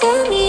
tell me